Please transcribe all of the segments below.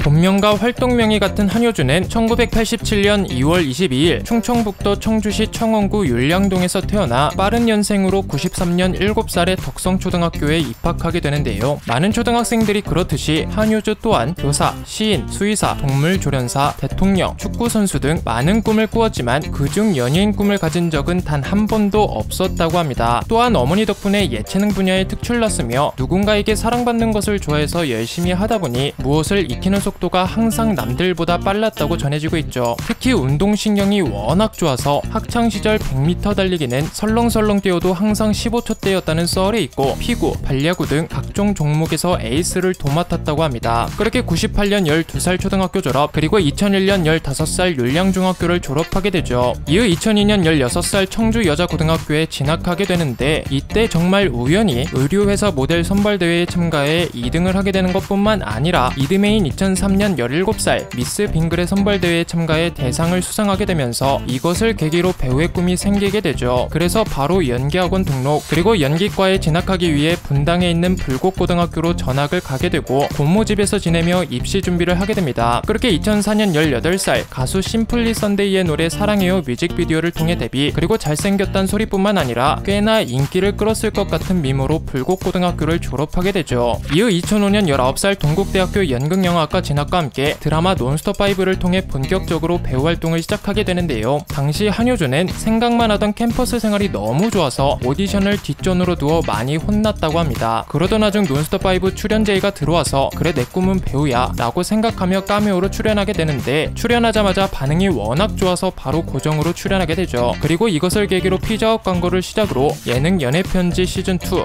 본명과 활동명이 같은 한효주는 1987년 2월 22일 충청북도 청주시 청원구 율량동에서 태어나 빠른 연생으로 93년 7살에 덕성초등학교에 입학하게 되는데요. 많은 초등학생들이 그렇듯이 한효주 또한 교사, 시인, 수의사, 동물 조련사, 대통령, 축구선수 등 많은 꿈을 꾸었지만 그중 연예인 꿈을 가진 적은 단 한 번도 없었다고 합니다. 또한 어머니 덕분에 예체능 분야에 특출났으며 누군가에게 사랑받는 것을 좋아해서 열심히 하다 보니 무엇을 익히는 속 도가 항상 남들보다 빨랐다고 전해지고 있죠. 특히 운동신경이 워낙 좋아서 학창시절 100m 달리기는 설렁설렁 뛰어도 항상 15초대였다는 썰이 있고 피구, 발야구 등 각종 종목에서 에이스를 도맡았다고 합니다. 그렇게 98년 12살 초등학교 졸업 그리고 2001년 15살 율량중학교를 졸업하게 되죠. 이후 2002년 16살 청주 여자고등학교에 진학하게 되는데 이때 정말 우연히 의류회사 모델 선발대회에 참가해 2등을 하게 되는 것뿐만 아니라 이듬해인 2003년 17살 미스 빙글의 선발대회에 참가해 대상을 수상하게 되면서 이것을 계기로 배우의 꿈이 생기게 되죠. 그래서 바로 연기학원 등록 그리고 연기과에 진학하기 위해 분당에 있는 불곡고등학교로 전학을 가게 되고 고모집에서 지내며 입시 준비를 하게 됩니다. 그렇게 2004년 18살 가수 심플리 선데이의 노래 사랑해요 뮤직비디오를 통해 데뷔 그리고 잘생겼단 소리뿐만 아니라 꽤나 인기를 끌었을 것 같은 미모로 불곡고등학교를 졸업하게 되죠. 이후 2005년 19살 동국대학교 연극영화학과 진학과 함께 드라마 논스톱5를 통해 본격적으로 배우 활동을 시작하게 되는데요. 당시 한효주는 생각만 하던 캠퍼스 생활이 너무 좋아서 오디션을 뒷전으로 두어 많이 혼났다고 합니다. 그러던 와중 논스톱5 출연 제의가 들어와서 그래 내 꿈은 배우야 라고 생각하며 까메오로 출연하게 되는데 출연하자마자 반응이 워낙 좋아서 바로 고정으로 출연하게 되죠. 그리고 이것을 계기로 피자헛 광고를 시작으로 예능 연애편지 시즌2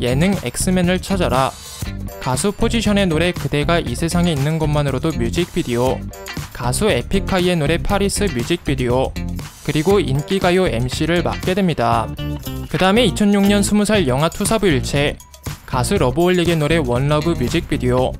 예능 엑스맨을 찾아라 가수 포지션의 노래 그대가 이 세상에 있는 것만으로도 뮤직비디오 가수 에픽하이의 노래 파리스 뮤직비디오 그리고 인기가요 MC를 맡게 됩니다. 그 다음에 2006년 20살 영화 투사부일체 가수 러브홀릭의 노래 One Love 뮤직비디오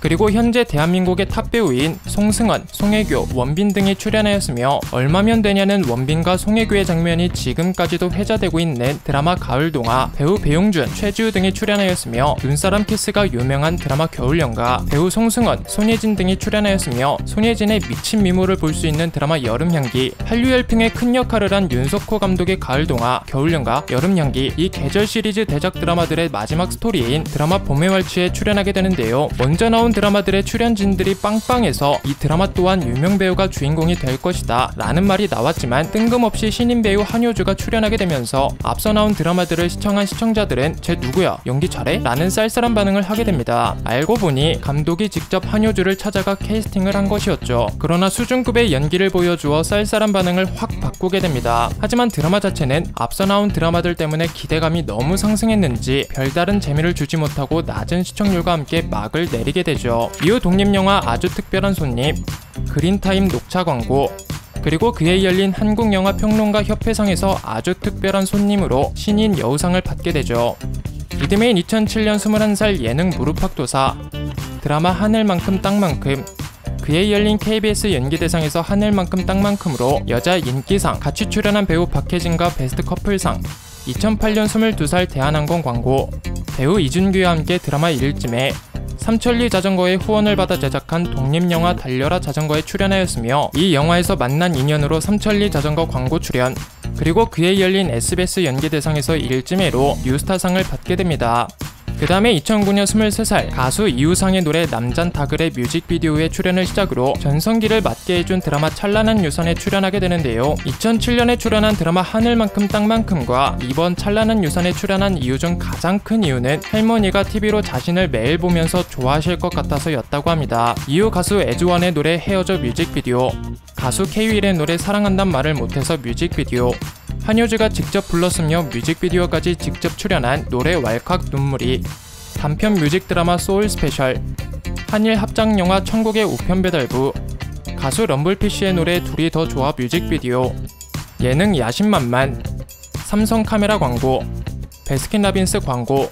그리고 현재 대한민국의 탑배우인 송승헌, 송혜교, 원빈 등이 출연하였으며 얼마면 되냐는 원빈과 송혜교의 장면이 지금까지도 회자되고 있는 드라마 가을동화, 배우 배용준, 최지우 등이 출연하였으며 눈사람 키스가 유명한 드라마 겨울연가, 배우 송승헌, 손예진 등이 출연하였으며 손예진의 미친 미모를 볼 수 있는 드라마 여름향기, 한류 열풍의 큰 역할을 한 윤석호 감독의 가을동화, 겨울연가, 여름향기 이 계절 시리즈 대작 드라마들의 마지막 스토리인 드라마 봄의 왈츠에 출연하게 되는데요. 먼저 나온 드라마들의 출연진들이 빵빵해서 이 드라마 또한 유명 배우가 주인공이 될 것이다 라는 말이 나왔지만 뜬금없이 신인 배우 한효주가 출연하게 되면서 앞서 나온 드라마들을 시청한 시청자들은 쟤 누구야 연기 잘해? 라는 쌀쌀한 반응을 하게 됩니다. 알고 보니 감독이 직접 한효주를 찾아가 캐스팅을 한 것이었죠. 그러나 수준급의 연기를 보여주어 쌀쌀한 반응을 확 바꾸게 됩니다. 하지만 드라마 자체는 앞서 나온 드라마들 때문에 기대감이 너무 상승했는지 별다른 재미를 주지 못하고 낮은 시청률과 함께 막을 내리게 되죠. 되죠. 이후 독립영화 아주 특별한 손님, 그린타임 녹차 광고, 그리고 그에 열린 한국영화평론가 협회상에서 아주 특별한 손님으로 신인 여우상을 받게 되죠. 이듬해인 2007년 21살 예능 무릎팍도사. 드라마 하늘만큼 땅만큼. 그에 열린 KBS 연기대상에서 하늘만큼 땅만큼으로 여자 인기상 같이 출연한 배우 박혜진과 베스트 커플상. 2008년 22살 대한항공 광고. 배우 이준규와 함께 드라마 일일쯤에 삼천리 자전거의 후원을 받아 제작한 독립영화 달려라 자전거에 출연하였으며 이 영화에서 만난 인연으로 삼천리 자전거 광고 출연 그리고 그에 열린 SBS 연기대상에서 1쯤에로 뉴스타상을 받게 됩니다. 그 다음에 2009년 23살 가수 이우상의 노래 남잔 다글의 뮤직비디오에 출연을 시작으로 전성기를 맞게 해준 드라마 찬란한 유산에 출연하게 되는데요. 2007년에 출연한 드라마 하늘만큼 땅만큼과 이번 찬란한 유산에 출연한 이유 중 가장 큰 이유는 할머니가 TV로 자신을 매일 보면서 좋아하실 것 같아서였다고 합니다. 이후 가수 에즈원의 노래 헤어져 뮤직비디오 가수 케이윌의 노래 사랑한단 말을 못해서 뮤직비디오 한효주가 직접 불렀으며 뮤직비디오까지 직접 출연한 노래 왈칵 눈물이. 단편 뮤직 드라마 Soul Special. 한일 합작 영화 천국의 우편 배달부. 가수 럼블피쉬의 노래 둘이 더 좋아 뮤직비디오. 예능 야심만만. 삼성 카메라 광고. 베스킨라빈스 광고.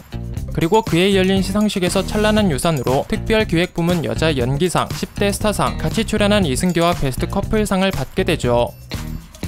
그리고 그에 열린 시상식에서 찬란한 유산으로 특별 기획 부문 여자 연기상 10대 스타상 같이 출연한 이승기와 베스트 커플상을 받게 되죠.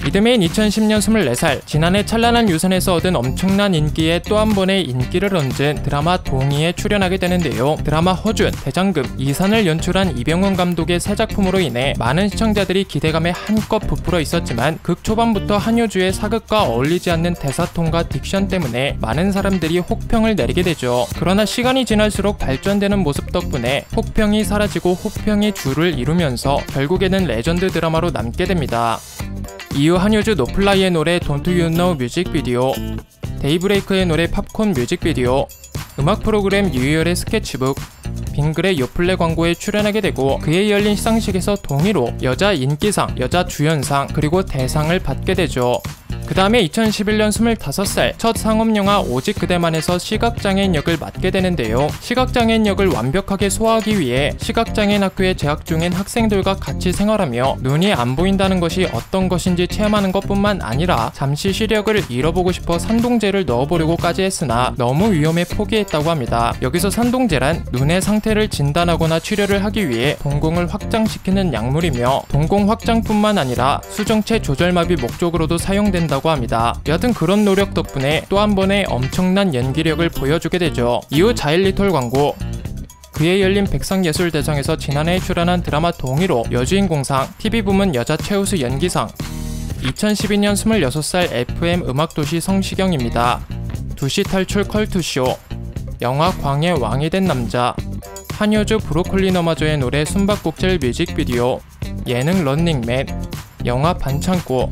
이듬해인 2010년 24살 지난해 찬란한 유산에서 얻은 엄청난 인기에 또 한 번의 인기를 얹은 드라마 동이에 출연하게 되는데요. 드라마 허준, 대장금, 이산을 연출한 이병훈 감독의 새 작품으로 인해 많은 시청자들이 기대감에 한껏 부풀어 있었지만 극 초반부터 한효주의 사극과 어울리지 않는 대사톤과 diction 때문에 많은 사람들이 혹평을 내리게 되죠. 그러나 시간이 지날수록 발전되는 모습 덕분에 혹평이 사라지고 호평이 줄을 이루면서 결국에는 레전드 드라마로 남게 됩니다. 이후 한효주 노리플라이의 노래 Don't You Know 뮤직비디오, 데이브레이크의 노래 팝콘 뮤직비디오, 음악 프로그램 유희열의 스케치북, 빙그레 요플레 광고에 출연하게 되고 그에 열린 시상식에서 동이로 여자 인기상, 여자 주연상, 그리고 대상을 받게 되죠. 그 다음에 2011년 25살 첫 상업영화 오직 그대만에서 시각장애인 역을 맡게 되는데요. 시각장애인 역을 완벽하게 소화하기 위해 시각장애인 학교에 재학 중인 학생들과 같이 생활하며 눈이 안 보인다는 것이 어떤 것인지 체험하는 것뿐만 아니라 잠시 시력을 잃어보고 싶어 산동제를 넣어보려고까지 했으나 너무 위험해 포기했다고 합니다. 여기서 산동제란 눈의 상태를 진단하거나 치료를 하기 위해 동공을 확장시키는 약물이며 동공 확장뿐만 아니라 수정체 조절마비 목적으로도 사용된다 된다고 합니다. 여하튼 그런 노력 덕분에 또 한 번의 엄청난 연기력을 보여주게 되죠. 이후 자일리톨 광고, 그에 열린 백상예술대상에서 지난해 출연한 드라마 동의로 여주인공상, TV부문 여자 최우수 연기상, 2012년 26살 FM 음악도시 성시경입니다. 두시 탈출 컬투쇼, 영화 광해 왕이 된 남자, 한효주 브로콜리 너마저의 노래 숨바꼭질 뮤직비디오, 예능 런닝맨, 영화 반창고,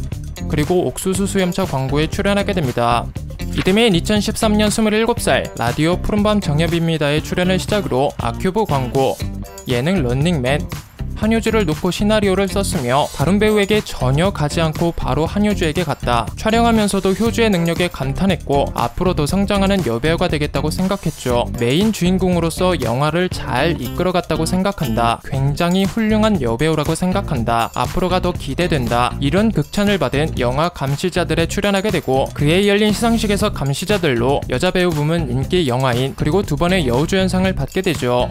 그리고 옥수수 수염차 광고에 출연하게 됩니다. 이듬해인 2013년 27살 라디오 푸른밤 정엽입니다의 출연을 시작으로 아큐브 광고, 예능 런닝맨, 한효주를 놓고 시나리오를 썼으며 다른 배우에게 전혀 가지 않고 바로 한효주에게 갔다. 촬영하면서도 효주의 능력에 감탄했고 앞으로 더 성장하는 여배우가 되겠다고 생각했죠. 메인 주인공으로서 영화를 잘 이끌어갔다고 생각한다. 굉장히 훌륭한 여배우라고 생각한다. 앞으로가 더 기대된다. 이런 극찬을 받은 영화 감시자들에 출연하게 되고 그해 열린 시상식에서 감시자들로 여자 배우 부문 인기 영화인 그리고 두 번의 여우주연상을 받게 되죠.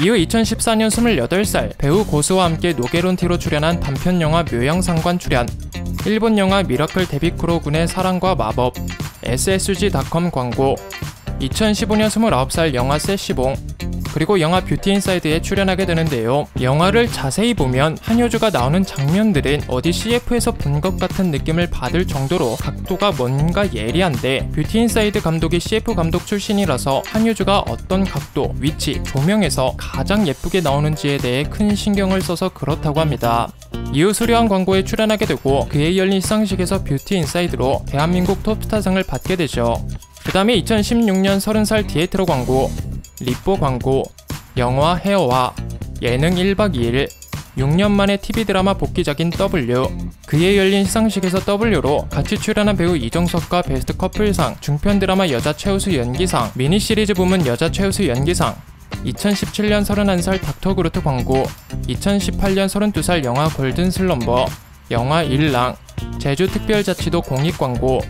이후 2014년 28살 배우 고수와 함께 노개런티로 출연한 단편 영화 묘향산관 출연 일본 영화 미라클 데비크로 군의 사랑과 마법 SSG.com 광고 2015년 29살 영화 세시봉 그리고 영화 뷰티 인사이드에 출연하게 되는데요. 영화를 자세히 보면 한효주가 나오는 장면들은 어디 CF에서 본 것 같은 느낌을 받을 정도로 각도가 뭔가 예리한데 뷰티 인사이드 감독이 CF 감독 출신이라서 한효주가 어떤 각도, 위치, 조명에서 가장 예쁘게 나오는지에 대해 큰 신경을 써서 그렇다고 합니다. 이후 수려한 광고에 출연하게 되고 그해 열린 시상식에서 뷰티 인사이드로 대한민국 톱스타상을 받게 되죠. 그 다음에 2016년 30살 디에트로 광고 리뽀 광고, 영화 해어화 예능 1박 2일, 6년 만에 TV 드라마 복귀작인 W, 그해 열린 시상식에서 W로 같이 출연한 배우 이종석과 베스트 커플상, 중편 드라마 여자 최우수 연기상, 미니 시리즈 부문 여자 최우수 연기상, 2017년 31살 닥터 그루트 광고, 2018년 32살 영화 골든 슬럼버, 영화 일랑, 제주특별자치도 공익광고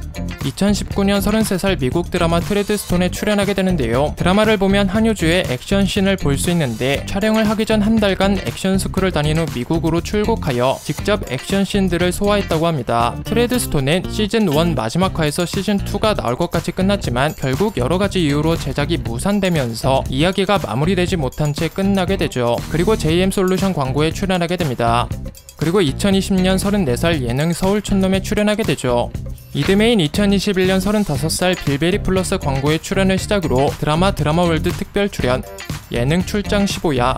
2019년 33살 미국 드라마 트레드스톤에 출연하게 되는데요. 드라마를 보면 한효주의 액션씬을 볼 수 있는데 촬영을 하기 전 한 달간 액션 스쿨을 다닌 후 미국으로 출국하여 직접 액션씬들을 소화했다고 합니다. 트레드스톤은 시즌1 마지막 화에서 시즌2가 나올 것 같이 끝났지만 결국 여러가지 이유로 제작이 무산되면서 이야기가 마무리되지 못한 채 끝나게 되죠. 그리고 JM솔루션 광고에 출연하게 됩니다. 그리고 2020년 34살 예능 서울 촌놈에 출연하게 되죠. 이듬해인 2021년 35살 빌베리 플러스 광고에 출연을 시작으로 드라마 드라마월드 특별 출연, 예능 출장 15야,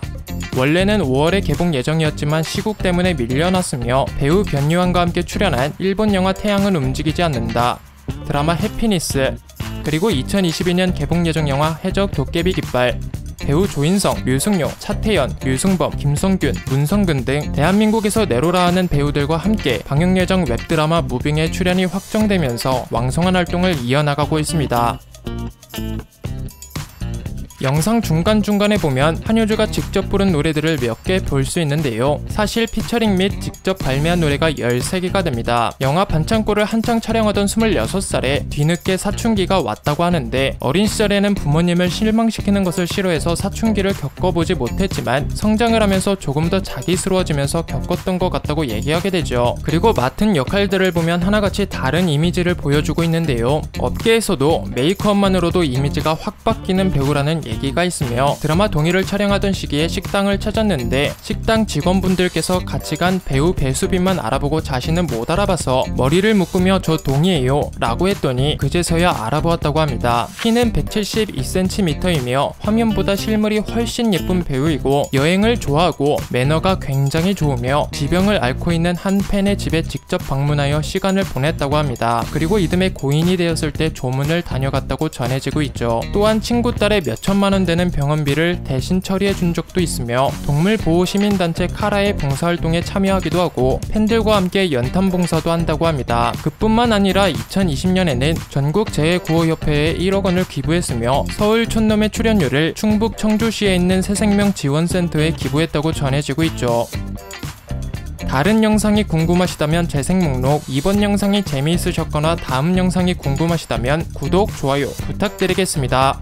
원래는 5월에 개봉 예정이었지만 시국 때문에 밀려났으며 배우 변요한과 함께 출연한 일본 영화 태양은 움직이지 않는다, 드라마 해피니스, 그리고 2022년 개봉 예정 영화 해적 도깨비 깃발, 배우 조인성, 류승용, 차태현, 류승범, 김성균, 문성근 등 대한민국에서 내로라 하는 배우들과 함께 방영 예정 웹드라마 무빙에 출연이 확정되면서 왕성한 활동을 이어나가고 있습니다. 영상 중간중간에 보면 한효주가 직접 부른 노래들을 몇 개 볼 수 있는데요. 사실 피처링 및 직접 발매한 노래가 13개가 됩니다. 영화 반창고를 한창 촬영하던 26살에 뒤늦게 사춘기가 왔다고 하는데 어린 시절에는 부모님을 실망시키는 것을 싫어해서 사춘기를 겪어보지 못했지만 성장을 하면서 조금 더 자기스러워지면서 겪었던 것 같다고 얘기하게 되죠. 그리고 맡은 역할들을 보면 하나같이 다른 이미지를 보여주고 있는데요. 업계에서도 메이크업만으로도 이미지가 확 바뀌는 배우라는 얘기가 있으며 드라마 동의를 촬영하던 시기에 식당을 찾았는데 식당 직원분들께서 같이 간 배우 배수빈만 알아보고 자신은 못 알아봐서 머리를 묶으며 저 동의해요 라고 했더니 그제서야 알아보았다고 합니다. 키는 172cm이며 화면보다 실물이 훨씬 예쁜 배우이고 여행을 좋아하고 매너가 굉장히 좋으며 지병을 앓고 있는 한 팬의 집에 직접 방문하여 시간을 보냈다고 합니다. 그리고 이듬해 고인이 되었을 때 조문을 다녀갔다고 전해지고 있죠. 또한 친구 딸의 몇 천만 원 되는 병원비를 대신 처리해 준 적도 있으며 동물 보호 시민 단체 카라의 봉사활동에 참여하기도 하고 팬들과 함께 연탄 봉사도 한다고 합니다. 그뿐만 아니라 2020년에는 전국 재해구호협회에 1억 원을 기부했으며 서울 촌놈의 출연료를 충북 청주시에 있는 새생명 지원센터에 기부했다고 전해지고 있죠. 다른 영상이 궁금하시다면 재생 목록, 이번 영상이 재미있으셨거나 다음 영상이 궁금하시다면 구독, 좋아요 부탁드리겠습니다.